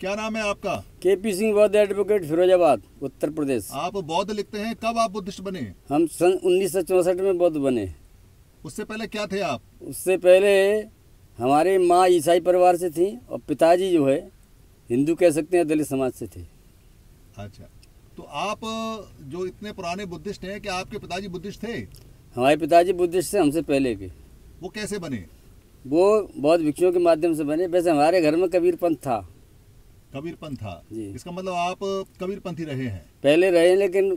क्या नाम है आपका? के पी सिंह बौद्ध एडवोकेट फिरोजाबाद उत्तर प्रदेश। आप बौद्ध लिखते हैं? कब आप बुद्धिस्ट बने? हम सन उन्नीस में बौद्ध बने। उससे पहले क्या थे आप? उससे पहले हमारी माँ ईसाई परिवार से थी और पिताजी जो है हिंदू कह सकते हैं दलित समाज से थे। अच्छा। तो आप जो इतने पुराने बुद्धिस्ट हैं कि आपके पिताजी बुद्धिस्ट थे? हमारे पिताजी बुद्धिस्ट थे हमसे पहले के। वो कैसे बने? वो बौद्ध भिक्षुओं के माध्यम से बने। वैसे हमारे घर में कबीर पंथ था। कबीर पंथ था। इसका मतलब आप कबीर पंथी रहे हैं। पहले रहे लेकिन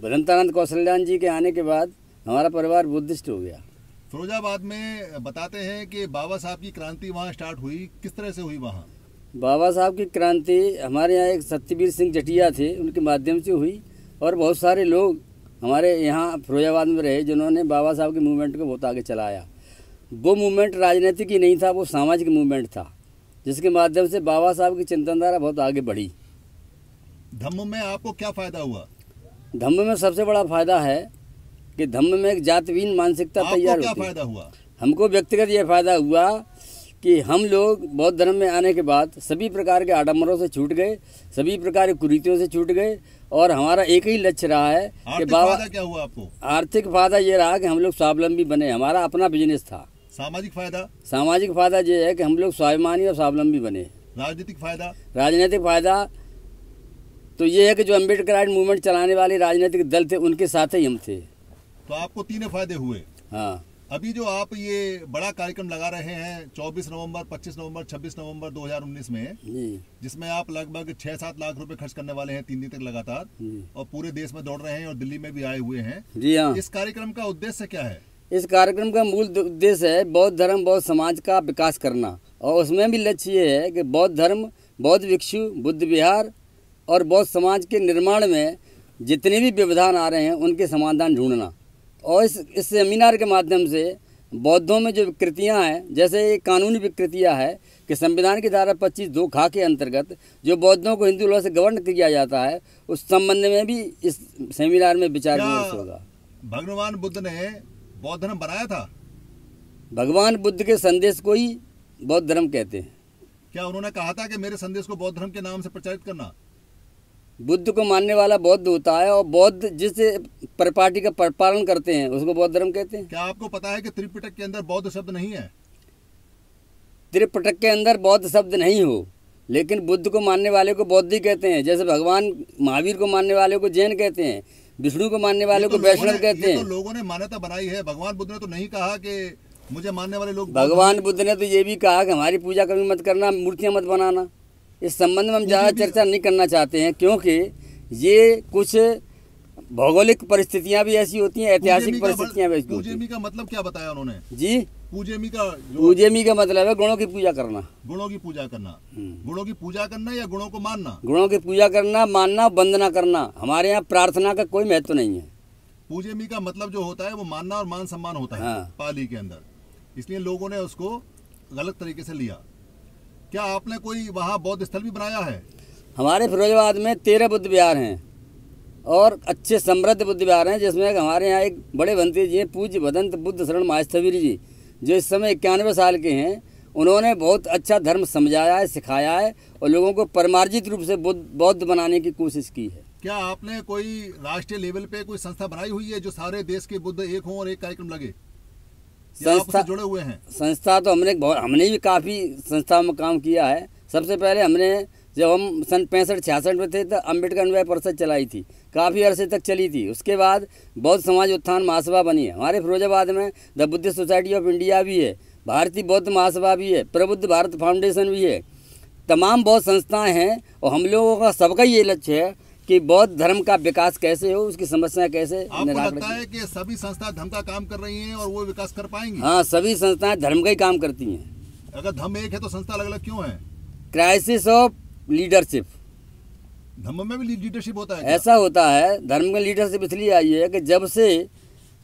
भ्रंतानंद कौशल्यान जी के आने के बाद हमारा परिवार बुद्धिस्ट हो गया। फिरोजाबाद में बताते हैं कि बाबा साहब की क्रांति वहाँ स्टार्ट हुई। किस तरह से हुई वहाँ? बाबा साहब की क्रांति हमारे यहाँ एक सत्यवीर सिंह जटिया थे उनके माध्यम से हुई। और बहुत सारे लोग हमारे यहाँ फिरोजाबाद में रहे जिन्होंने बाबा साहब के मूवमेंट को बहुत आगे चलाया। वो मूवमेंट राजनीतिक ही नहीं था वो सामाजिक मूवमेंट था। जिसके माध्यम से बाबा साहब की चिंतनधारा बहुत आगे बढ़ी। धम्म में आपको क्या फ़ायदा हुआ? धम्म में सबसे बड़ा फ़ायदा है कि धम्म में एक जातवीन मानसिकता तैयार क्या होती फ़ायदा हुआ? हमको व्यक्तिगत ये फ़ायदा हुआ कि हम लोग बौद्ध धर्म में आने के बाद सभी प्रकार के आडम्बरों से छूट गए सभी प्रकार के कुरीतियों से छूट गए और हमारा एक ही लक्ष्य रहा है कि बाबा क्या हुआ आपको? आर्थिक फ़ायदा ये रहा कि हम लोग स्वावलंबी बने हमारा अपना बिज़नेस था। सामाजिक फ़ायदा? सामाजिक फ़ायदा ये है कि हम लोग स्वाभिमानी और स्वावलंबी बने। राजनीतिक फ़ायदा? राजनीतिक फ़ायदा तो ये है कि जो अंबेडकर मूवमेंट चलाने वाले राजनीतिक दल थे उनके साथ ही हम थे। तो आपको तीन फ़ायदे हुए। हाँ। अभी जो आप ये बड़ा कार्यक्रम लगा रहे हैं 24 नवंबर 25 नवंबर 26 नवंबर 2019 में जिसमें आप लगभग छह सात लाख रुपए खर्च करने वाले हैं तीन दिन तक लगातार और पूरे देश में दौड़ रहे हैं और दिल्ली में भी आए हुए हैं। जी हाँ। इस कार्यक्रम का उद्देश्य क्या है? इस कार्यक्रम का मूल उद्देश्य है बौद्ध धर्म बौद्ध समाज का विकास करना। और उसमें भी लक्ष्य ये है कि बौद्ध धर्म बौद्ध भिक्षु बुद्ध विहार और बौद्ध समाज के निर्माण में जितने भी व्यवधान आ रहे हैं उनके समाधान ढूंढना। और इस इस सेमिनार के माध्यम से बौद्धों में जो विकृतियाँ हैं जैसे ये कानूनी विकृतियाँ है कि संविधान की धारा 25 दो खा के अंतर्गत जो बौद्धों को हिंदू लॉ से गवर्न किया जाता है उस संबंध में भी इस सेमिनार में विचार विमर्श होगा। भगवान बुद्ध ने बौद्ध धर्म बनाया था। भगवान बुद्ध के संदेश को ही बौद्ध धर्म कहते हैं। क्या उन्होंने कहा था कि मेरे संदेश को बौद्ध धर्म के नाम से प्रचारित करना? बुद्ध को मानने वाला बौद्ध होता है और बौद्ध जिस परिपाटी का पालन करते हैं उसको बौद्ध धर्म कहते हैं। क्या आपको पता है कि त्रिपिटक के अंदर बौद्ध शब्द नहीं है? त्रिपिटक के अंदर बौद्ध शब्द नहीं हो लेकिन बुद्ध को मानने वाले को बौद्ध ही कहते हैं। जैसे भगवान महावीर को मानने वाले को जैन कहते हैं। विष्णु को मानने वाले ये को तो वैष्णव कहते ये तो हैं लोगों ने मान्यता बनाई है। भगवान बुद्ध ने तो नहीं कहा कि मुझे मानने वाले लोग भगवान बुद्ध ने तो ये भी कहा कि हमारी पूजा कभी मत करना मूर्तियाँ मत बनाना। इस संबंध में हम ज़्यादा चर्चा नहीं करना चाहते हैं क्योंकि ये कुछ भौगोलिक परिस्थितियाँ भी ऐसी होती हैं ऐतिहासिक परिस्थितियाँ भी ऐसी होती हैं। का मतलब क्या बताया उन्होंने? जी? पूजेमी का पूजेमी का मतलब है गुणों की पूजा करना। गुणों की पूजा करना। हम्म। गुणों की पूजा करना या गुणों को मानना? गुणों की पूजा करना मानना वंदना करना हमारे यहाँ प्रार्थना का कोई महत्व नहीं है। पूजेमी का मतलब जो होता है वो मानना और मान सम्मान होता है हाँ। पाली के अंदर। इसलिए लोगों ने उसको गलत तरीके से लिया। क्या आपने कोई वहाँ बौद्ध स्थल भी बनाया है? हमारे फिरोजाबाद में तेरह बुद्ध विहार हैं और अच्छे समृद्ध बुद्ध विहार हैं जिसमें हमारे यहाँ एक बड़े भंते जी हैं पूज्य भदंत बुद्ध शरण महास्थवीर जी। जो इस समय इक्यानवे साल के हैं उन्होंने बहुत अच्छा धर्म समझाया है सिखाया है और लोगों को परमार्जित रूप से बुद्ध बौद्ध बनाने की कोशिश की है। क्या आपने कोई राष्ट्रीय लेवल पे कोई संस्था बनाई हुई है जो सारे देश के बुद्ध एक हों और एक कार्यक्रम लगे? संस्था जुड़े हुए हैं? संस्था तो हमने बहुत हमने भी काफ़ी संस्थाओं में काम किया है। सबसे पहले हमने जब हम सन पैंसठ छियासठ में थे तो अंबेडकर अनुयायी परिषद चलाई थी। काफ़ी अरसे तक चली थी। उसके बाद बौद्ध समाज उत्थान महासभा बनी है। हमारे फिरोजाबाद में the Buddhist Society of India भी है। भारतीय बौद्ध महासभा भी है। प्रबुद्ध भारत फाउंडेशन भी है। तमाम बौद्ध संस्थाएँ हैं और हम लोगों का सबका ये लक्ष्य है कि बौद्ध धर्म का विकास कैसे हो उसकी समस्याएँ कैसे आपको लगता है कि सभी संस्थाएँ धर्म का काम कर रही हैं और वो विकास कर पाएँगी? हाँ सभी संस्थाएँ धर्म का ही काम करती हैं। अगर धर्म एक है तो संस्था अलग अलग क्यों है? Crisis of leadership. धर्म में भी लीडरशिप होता है क्या? ऐसा होता है धर्म में लीडरशिप इसलिए आई है कि जब से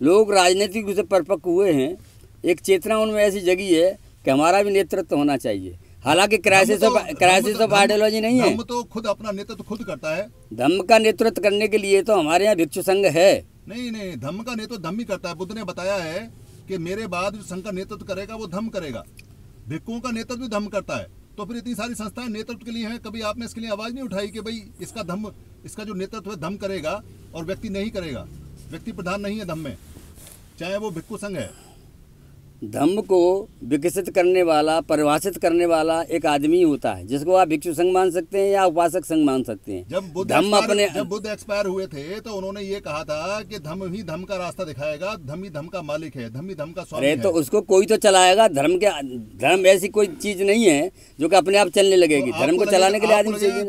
लोग राजनीतिक रूप से परिपक्व हुए हैं एक चेतना उनमें ऐसी जगी है कि हमारा भी नेतृत्व होना चाहिए। हालाँकि crisis of crisis of ideology नहीं है। तो खुद अपना नेतृत्व खुद करता है। धर्म का नेतृत्व करने के लिए तो हमारे यहाँ भिक्षु संघ है। नहीं नहीं धर्म का नेतृत्व धर्म ही करता है। बुद्ध ने बताया है कि मेरे बाद जो संघ का नेतृत्व करेगा वो धर्म करेगा। भिक्षुओं का नेतृत्व भी धर्म करता है। तो फिर इतनी सारी संस्थाएँ नेतृत्व के लिए हैं, कभी आपने इसके लिए आवाज़ नहीं उठाई कि भाई इसका धम इसका जो नेतृत्व है धम करेगा और व्यक्ति नहीं करेगा। व्यक्ति प्रधान नहीं है धम में, चाहे वो भिक्खु संघ है। धम्म को विकसित करने वाला परिभाषित करने वाला एक आदमी होता है जिसको आप भिक्षु संघ मान सकते हैं या उपासक संघ मान सकते हैं। जब बुद्ध धम्म अपने जब बुद्ध एक्सपायर हुए थे तो उन्होंने ये कहा था कि धम्म ही धम का रास्ता दिखाएगा धम ही धम का मालिक है धम ही धम का स्वामी अरे है। तो उसको कोई तो चलाएगा धर्म के धर्म ऐसी कोई चीज़ नहीं है जो कि अपने आप चलने लगेगी। तो धर्म को चलाने के लिए आदमी चाहिए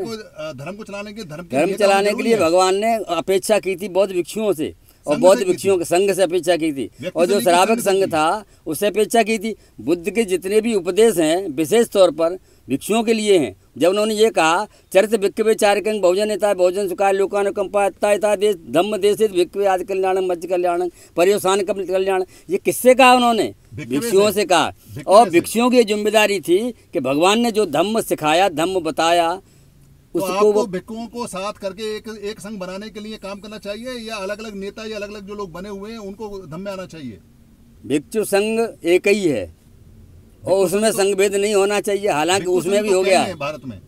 धर्म को चलाने के धर्म धर्म चलाने के लिए भगवान ने अपेक्षा की थी बौद्ध भिक्षुओं से। और बौद्ध भिक्षुओं के संघ से अपेक्षा की थी। और जो श्रावक संघ। था। उससे अपेक्षा की थी। बुद्ध के जितने भी उपदेश हैं विशेष तौर पर भिक्षुओं के लिए हैं। जब उन्होंने ये कहा चरित भिक्कवे चारकंग भोजन नेता भोजन सुखाय लोकानुकंपा अत्ता देश धम्म देश भिक्कवे आदि कल्याण मध्य कल्याण पर्यवसान कल्याण। ये किससे कहा उन्होंने? भिक्षुओं से। कहा। और भिक्षुओं की ज़िम्मेदारी थी कि भगवान ने जो धम्म सिखाया धम्म बताया उसको आपको वो भिक्खुओं को साथ करके एक एक संघ बनाने के लिए काम करना चाहिए या अलग अलग नेता या अलग अलग जो लोग बने हुए हैं उनको धम में आना चाहिए? भिक्षु संघ एक ही है और उसमें तो, संघभेद नहीं होना चाहिए। हालाँकि उसमें भी तो हो गया। है भारत में।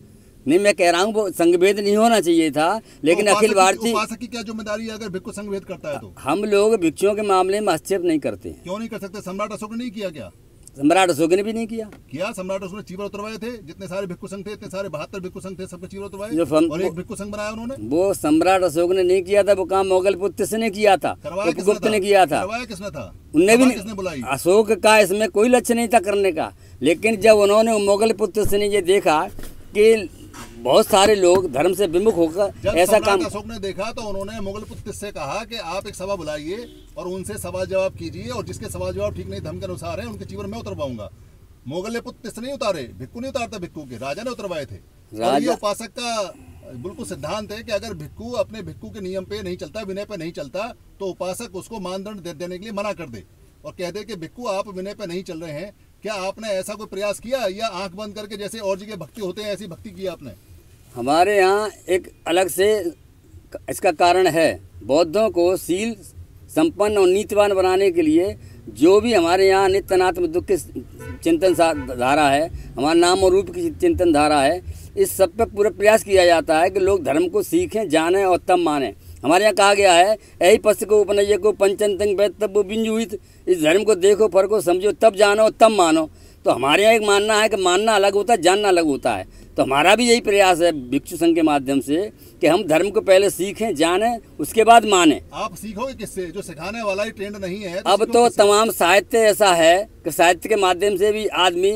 नहीं मैं कह रहा हूँ संघभेद नहीं होना चाहिए था लेकिन तो अखिल भारतीय उपासक की क्या ज़िम्मेदारी है अगर भिक्खु संघ भेद करता है तो? हम लोग भिक्षुओं के मामले में हस्तक्षेप नहीं करते। क्यों नहीं कर सकते? सम्राट अशोक ने नहीं किया क्या? सम्राट अशोक ने भी नहीं किया। किया सम्राट अशोक ने चीवर उतरवाए थे जितने सारे भिक्खु संघ थे इतने सारे बहत्तर भिक्खु संघ थे सबके चीवर उतरवाए जो और एक भिक्खु संघ बनाया उन्होंने। वो सम्राट अशोक ने नहीं किया था वो काम मोगल पुत्र से ने किया था गुप्त उपगुप्त ने किया था। करवाया किसने था? उनने भी किसने बुलाई? अशोक का इसमें कोई लक्ष्य नहीं था करने का। लेकिन जब उन्होंने मोगल पुत्र से ने ये देखा कि बहुत सारे लोग धर्म से विमुख होकर ऐसा काम अशोक ने देखा तो उन्होंने मुगल पुत्र से कहा कि आप एक सभा बुलाइए और उनसे सवाल जवाब कीजिए और जिसके सवाल जवाब ठीक नहीं धर्म के अनुसार है उनके जीवन में उतरवाऊँगा। मुगल ने पुत्र से नहीं उतारे भिक्खु नहीं उतारता भिक्खु के राजा ने उतरवाए थे। राजा- उपासक का बिल्कुल सिद्धांत है कि अगर भिक्खु अपने भिक्खु के नियम पे नहीं चलता विनय पे नहीं चलता तो उपासक उसको मानदंड दे देने के लिए मना कर दे और कह दे कि भिक्खु आप विनय पे नहीं चल रहे हैं। क्या आपने ऐसा कोई प्रयास किया या आँख बंद करके जैसे और जी के भक्ति होते हैं ऐसी भक्ति की आपने? हमारे यहाँ एक अलग से इसका कारण है। बौद्धों को सील संपन्न और नीतिवान बनाने के लिए जो भी हमारे यहाँ नित्यनात्म दुख की चिंतन धारा है, हमारा नाम और रूप की चिंतन धारा है, इस सब पर पूरा प्रयास किया जाता है कि लोग धर्म को सीखें, जानें और तब मानें। हमारे यहाँ कहा गया है यही पश्च को उपनय को पंचन तंग तब वो बिंजुहित इस धर्म को देखो, फर्को, समझो, तब जानो तब मानो। तो हमारे यहाँ एक मानना है कि मानना अलग होता है जानना अलग होता है। तो हमारा भी यही प्रयास है भिक्षु संघ के माध्यम से कि हम धर्म को पहले सीखें जानें उसके बाद मानें। आप सीखोगे किससे? जो सिखाने वाला ही ट्रेंड नहीं है तो अब तो तमाम साहित्य ऐसा है कि साहित्य के माध्यम से भी आदमी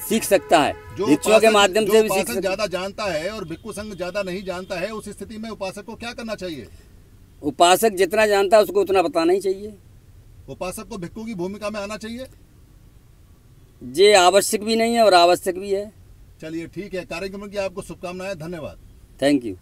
सीख सकता है। जो भिक्षुओं के माध्यम से भी सीख ज़्यादा जानता है और भिक्षु संघ ज़्यादा नहीं जानता है उस स्थिति में उपासक को क्या करना चाहिए? उपासक जितना जानता है उसको उतना बताना ही चाहिए। उपासक को भिक्खु की भूमिका में आना चाहिए? ये आवश्यक भी नहीं है और आवश्यक भी है। चलिए ठीक है कार्यक्रम की आपको शुभकामनाएँ धन्यवाद। Thank you